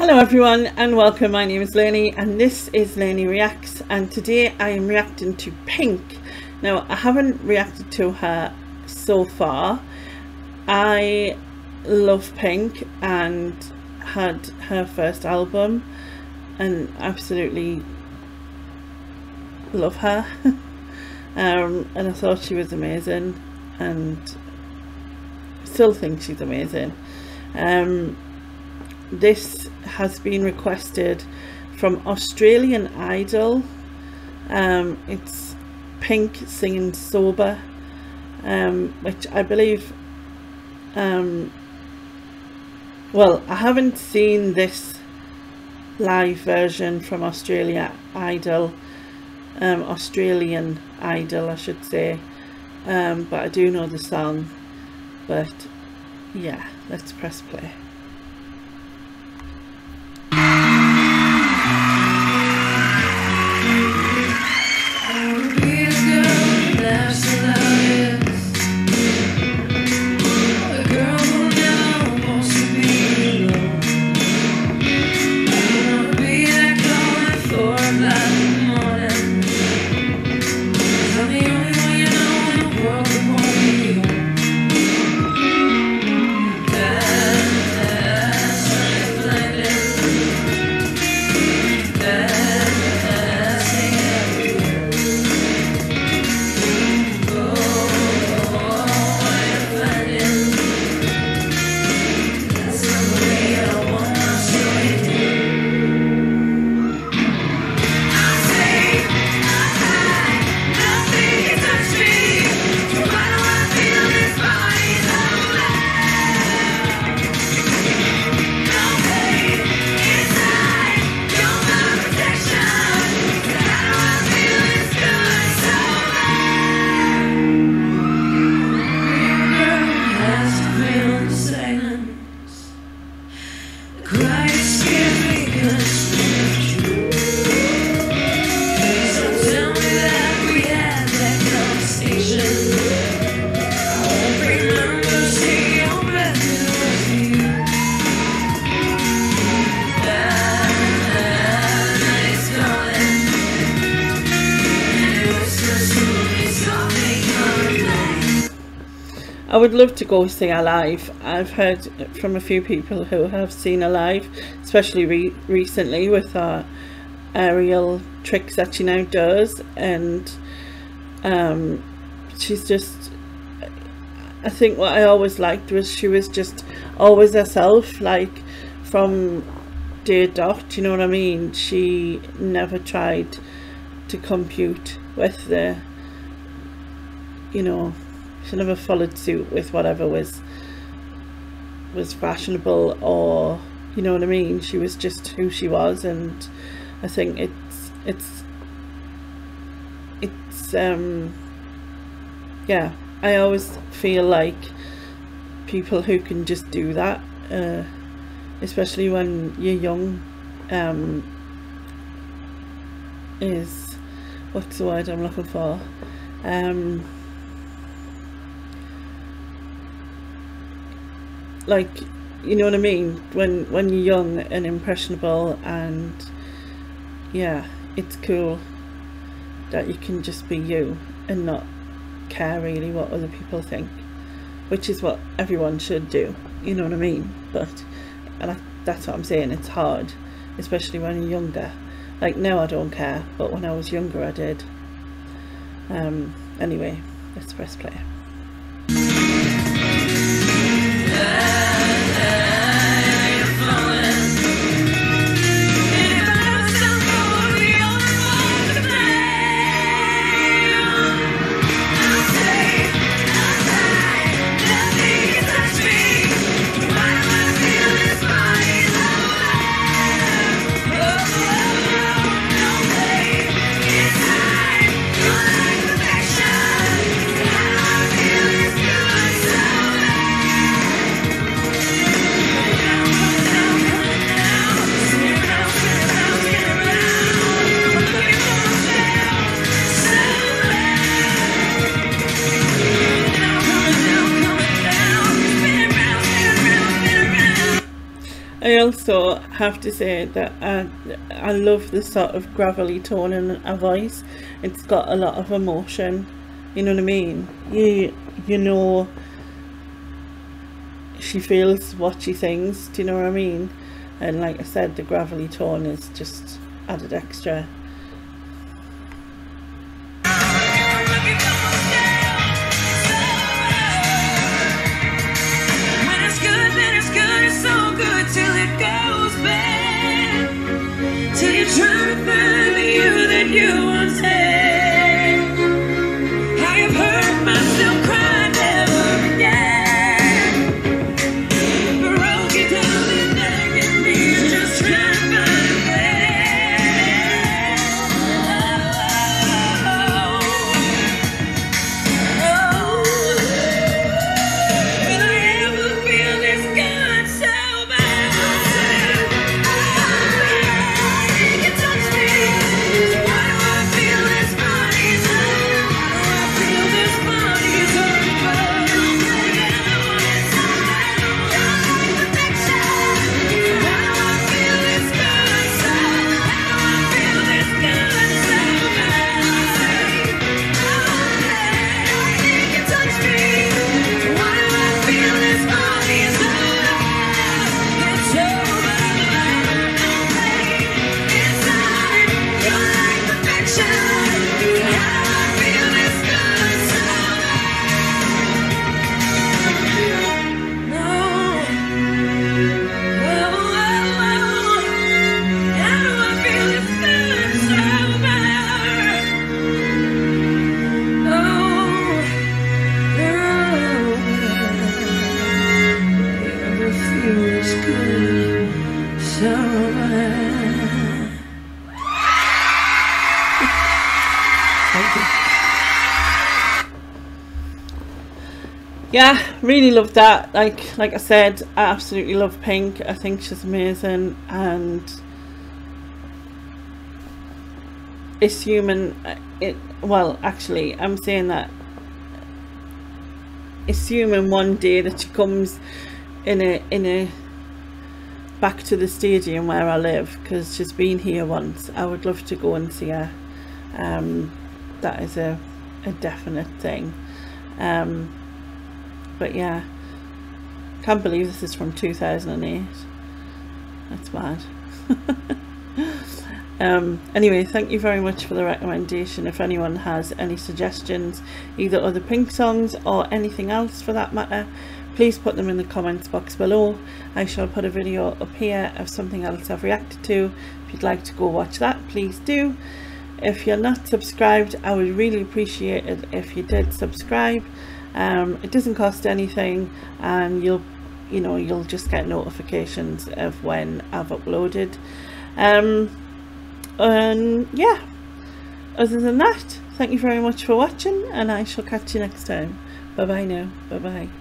Hello everyone and welcome, my name is Lainie and this is Lainie Reacts and today I am reacting to Pink. Now I haven't reacted to her so far. I love Pink and had her first album and absolutely love her um, and I thought she was amazing and still think she's amazing. Um, this has been requested from Australian Idol. Um, it's Pink singing Sober, um, which I believe, um, well, I haven't seen this live version from Australia Idol, um, Australian Idol, I should say, um, but I do know the song, but yeah, let's press play. I would love to go see her live. I've heard from a few people who have seen her live, especially re recently with her aerial tricks that she now does and um, she's just I think what I always liked was she was just always herself like from day dot you know what I mean she never tried to compute with the you know she never followed suit with whatever was was fashionable or you know what I mean? She was just who she was and I think it's it's it's um yeah. I always feel like people who can just do that uh, especially when you're young um is what's the word I'm looking for? Um like you know what I mean? When when you're young and impressionable and yeah it's cool that you can just be you and not care really what other people think which is what everyone should do you know what I mean? But and I, that's what I'm saying it's hard especially when you're younger. Like now I don't care but when I was younger I did. Um anyway let's press play also have to say that I, I love the sort of gravelly tone in her voice. It's got a lot of emotion. You know what I mean? You you know she feels what she thinks. Do you know what I mean? And like I said, the gravelly tone is just added extra. Yeah really love that. Like like I said I absolutely love Pink. I think she's amazing and it's human. It well actually I'm saying that human one day that she comes in a in a back to the stadium where I live because she's been here once. I would love to go and see her. Um, that is a, a definite thing. Um, but yeah. Can't believe this is from 2008 that's mad. Um, anyway thank you very much for the recommendation. If anyone has any suggestions either other pink songs or anything else for that matter please put them in the comments box below. I shall put a video up here of something else I've reacted to. If you'd like to go watch that please do. If you're not subscribed I would really appreciate it if you did subscribe um, it doesn't cost anything and you'll you know you'll just get notifications of when I've uploaded. Um, and yeah other than that thank you very much for watching and I shall catch you next time. Bye bye now. Bye bye